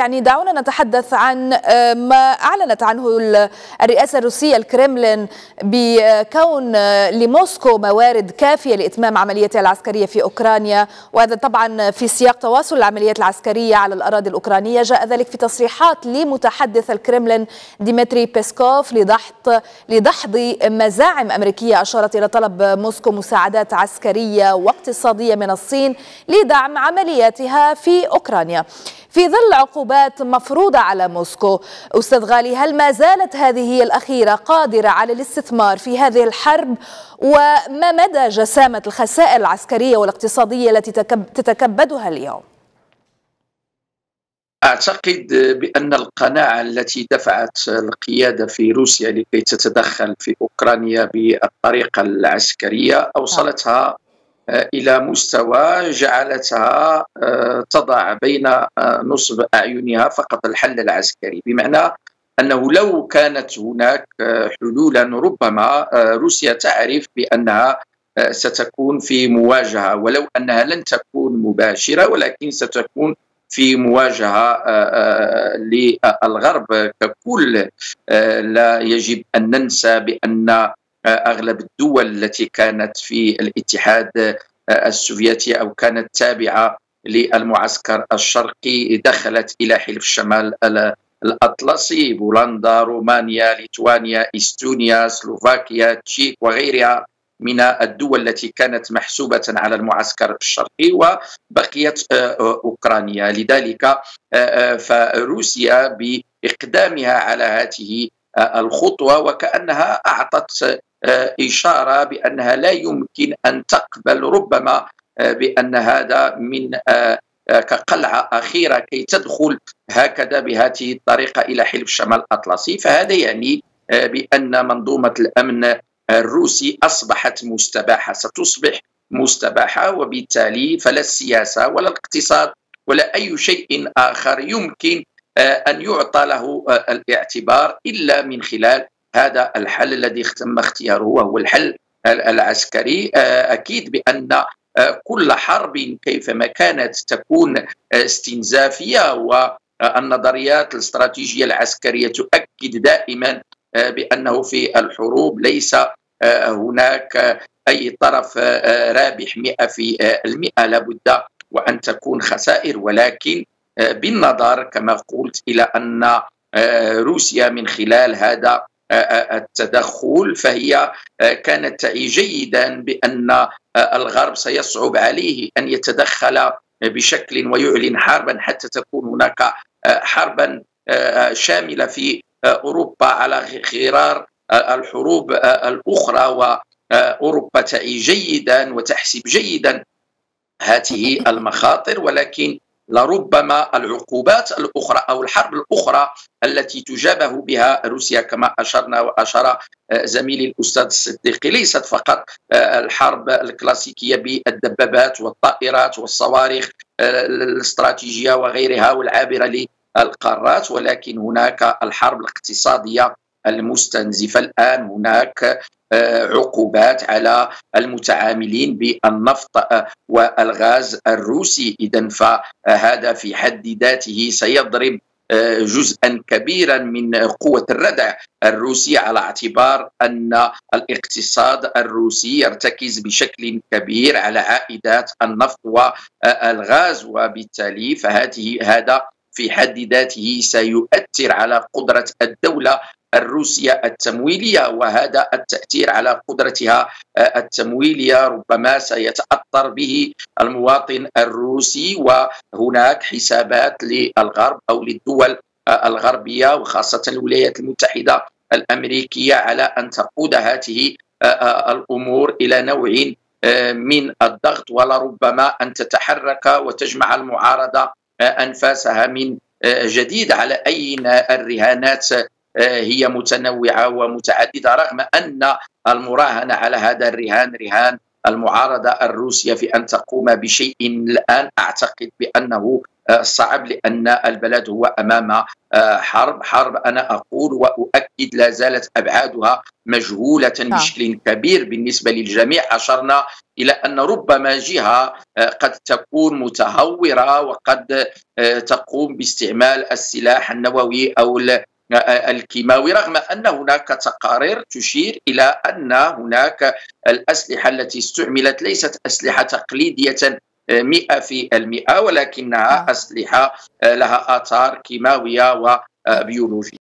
يعني دعونا نتحدث عن ما أعلنت عنه الرئاسة الروسية الكرملين بكون لموسكو موارد كافية لإتمام عملياتها العسكرية في أوكرانيا وهذا طبعا في سياق تواصل العمليات العسكرية على الأراضي الأوكرانية. جاء ذلك في تصريحات لمتحدث الكرملين ديمتري بيسكوف لدحض لدحض مزاعم أمريكية أشارت إلى طلب موسكو مساعدات عسكرية واقتصادية من الصين لدعم عملياتها في أوكرانيا. في ظل عقوبات مفروضة على موسكو أستاذ غالي هل ما زالت هذه الأخيرة قادرة على الاستثمار في هذه الحرب وما مدى جسامة الخسائر العسكرية والاقتصادية التي تتكبدها اليوم؟ أعتقد بأن القناعة التي دفعت القيادة في روسيا لكي تتدخل في أوكرانيا بالطريقة العسكرية أوصلتها إلى مستوى جعلتها تضع بين نصب أعينها فقط الحل العسكري. بمعنى أنه لو كانت هناك حلولا ربما روسيا تعرف بأنها ستكون في مواجهة ولو أنها لن تكون مباشرة ولكن ستكون في مواجهة للغرب ككل. لا يجب أن ننسى بأن أغلب الدول التي كانت في الاتحاد السوفيتي أو كانت تابعة للمعسكر الشرقي دخلت إلى حلف الشمال الأطلسي بولندا رومانيا ليتوانيا إستونيا سلوفاكيا تشيك وغيرها من الدول التي كانت محسوبة على المعسكر الشرقي وبقيت أوكرانيا. لذلك فروسيا بإقدامها على هذه الخطوة وكأنها أعطت إشارة بأنها لا يمكن أن تقبل ربما بأن هذا من كقلعة أخيرة كي تدخل هكذا بهذه الطريقة إلى حلف شمال الأطلسي. فهذا يعني بأن منظومة الأمن الروسي أصبحت مستباحة ستصبح مستباحة وبالتالي فلا السياسة ولا الاقتصاد ولا أي شيء آخر يمكن أن يعطى له الاعتبار إلا من خلال هذا الحل الذي تم اختياره وهو الحل العسكري. أكيد بأن كل حرب كيفما كانت تكون استنزافية والنظريات الاستراتيجية العسكرية تؤكد دائما بأنه في الحروب ليس هناك أي طرف رابح مئة في المئة. لابد وأن تكون خسائر ولكن بالنظر كما قلت إلى أن روسيا من خلال هذا التدخل فهي كانت تعي جيدا بأن الغرب سيصعب عليه أن يتدخل بشكل ويعلن حربا حتى تكون هناك حربا شاملة في أوروبا على غرار الحروب الأخرى وأوروبا تعي جيدا وتحسب جيدا هذه المخاطر ولكن لربما العقوبات الأخرى أو الحرب الأخرى التي تجابه بها روسيا كما أشرنا وأشار زميلي الأستاذ الصديقي ليست فقط الحرب الكلاسيكية بالدبابات والطائرات والصواريخ الاستراتيجية وغيرها والعابرة للقارات ولكن هناك الحرب الاقتصادية المستنزفة. الآن هناك عقوبات على المتعاملين بالنفط والغاز الروسي. اذا فهذا في حد ذاته سيضرب جزءا كبيرا من قوة الردع الروسي على اعتبار أن الاقتصاد الروسي يرتكز بشكل كبير على عائدات النفط والغاز. وبالتالي فهذه هذا في حد ذاته سيؤثر على قدرة الدولة الروسية التمويلية وهذا التأثير على قدرتها التمويلية ربما سيتأثر به المواطن الروسي وهناك حسابات للغرب أو للدول الغربية وخاصة الولايات المتحدة الأمريكية على أن تقود هذه الأمور إلى نوع من الضغط ولربما أن تتحرك وتجمع المعارضة أنفاسها من جديد على أي الرهانات هي متنوعة ومتعددة رغم أن المراهنة على هذا الرهان رهان المعارضة الروسية في أن تقوم بشيء الآن أعتقد بأنه صعب لأن البلد هو أمام حرب حرب أنا أقول وأؤكد لا زالت أبعادها مجهولة بشكل كبير بالنسبة للجميع. أشرنا إلى أن ربما جهة قد تكون متهورة وقد تقوم باستعمال السلاح النووي أو الكيماوي رغم أن هناك تقارير تشير إلى أن هناك الأسلحة التي استعملت ليست أسلحة تقليدية مئة في المئة ولكنها أسلحة لها آثار كيماوية وبيولوجية.